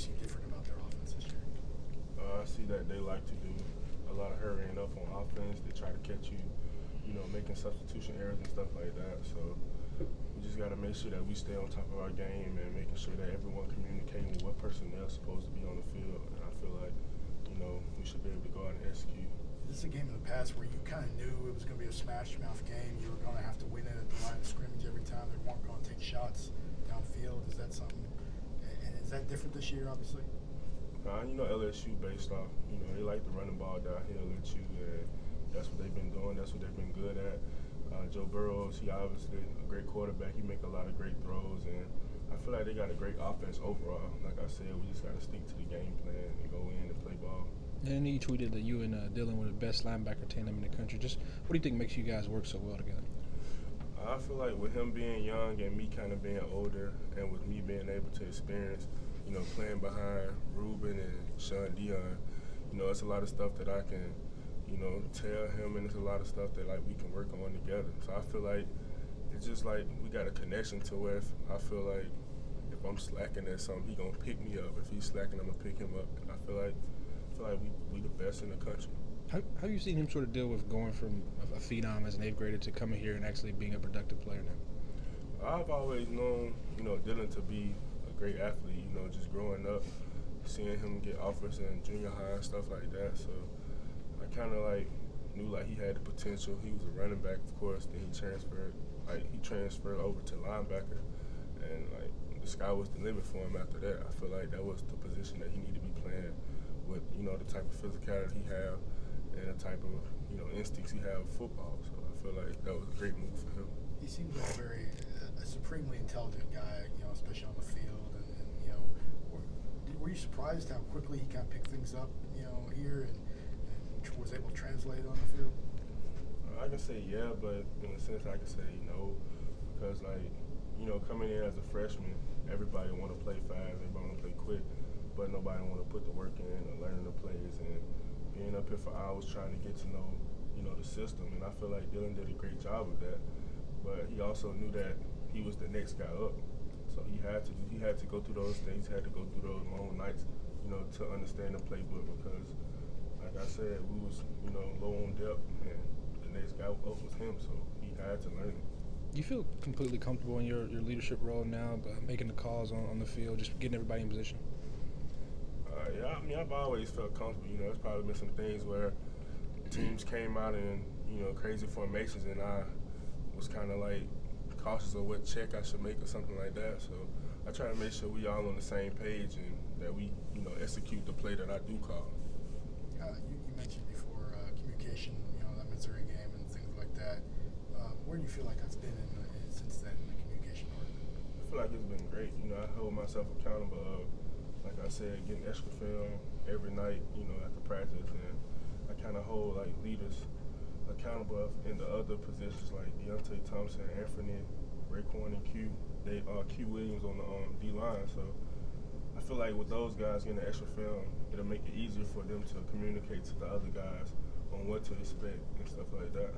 see different about their offense this year? Uh, I see that they like to do a lot of hurrying up on offense. They try to catch you, you know, making substitution errors and stuff like that. So we just got to make sure that we stay on top of our game and making sure that everyone communicating with what personnel is supposed to be on the field. And I feel like, you know, we should be able to go out and execute. This is a game in the past where you kind of knew it was going to be a smash mouth game. You were going to have to win it at the line of scrimmage every time. They weren't going to take shots is that different this year, obviously? Uh, you know, LSU based off, you know, they like to run the ball downhill at you, and that's what they've been doing. That's what they've been good at. Uh, Joe Burrows, he obviously a great quarterback. He make a lot of great throws, and I feel like they got a great offense overall. Like I said, we just got to stick to the game plan and go in and play ball. And you tweeted that you and uh, Dylan were the best linebacker tandem in the country. Just what do you think makes you guys work so well together? I feel like with him being young and me kind of being older, and with me being able to experience, you know, playing behind Reuben and Shaun Dion, you know, it's a lot of stuff that I can, you know, tell him, and it's a lot of stuff that like we can work on together. So I feel like it's just like we got a connection to where I feel like if I'm slacking at something, he gonna pick me up. If he's slacking, I'm gonna pick him up. And I feel like I feel like we we the best in the country. How how you seen him sort of deal with going from a, a phenom as an eighth grader to coming here and actually being a productive player now? I've always known, you know, Dylan to be great athlete. You know, just growing up, seeing him get offers in junior high and stuff like that. So I kind of like knew like he had the potential. He was a running back, of course. Then he transferred, like he transferred over to linebacker, and like the sky was the limit for him after that. I feel like that was the position that he needed to be playing with you know the type of physicality he have and the type of you know instincts he have football. So I feel like that was a great move for him. He seems like very a supremely intelligent guy, you know, especially on the field. And, and you know, were, were, you surprised how quickly he kind of picked things up, you know, here and, and was able to translate on the field? I can say yeah, but in a sense I can say no, because like you know coming in as a freshman, everybody want to play fast, everybody want to play quick but nobody want to put the work in or learning the plays and being up here for hours trying to get to know, you know, the system. And I feel like Dylan did a great job of that. But he also knew that he was the next guy up. So he had to he had to go through those things, had to go through those long nights, you know, to understand the playbook because like I said, we was, you know, low on depth and the next guy up was him, so he had to learn it. You feel completely comfortable in your, your leadership role now, making the calls on, on the field, just getting everybody in position? Uh, yeah, I mean, I've always felt comfortable. You know, there's probably been some things where teams came out in you know crazy formations, and I was kind of like cautious of what check I should make or something like that. So I try to make sure we all on the same page and that we you know execute the play that I do call. Uh, you, you, mentioned before uh, communication, you know, that Missouri game and things like that. Um, where do you feel like that's been in, in, since then, in the communication part? I feel like it's been great. You know, I hold myself accountable. Of, like I said, getting extra film every night, you know, after practice, and I kind of hold like leaders accountable in the other positions like Anthony, Raekwon, and Q. They are uh, Q Williams on the um, D line, so I feel like with those guys getting the extra film, it'll make it easier for them to communicate to the other guys on what to expect and stuff like that.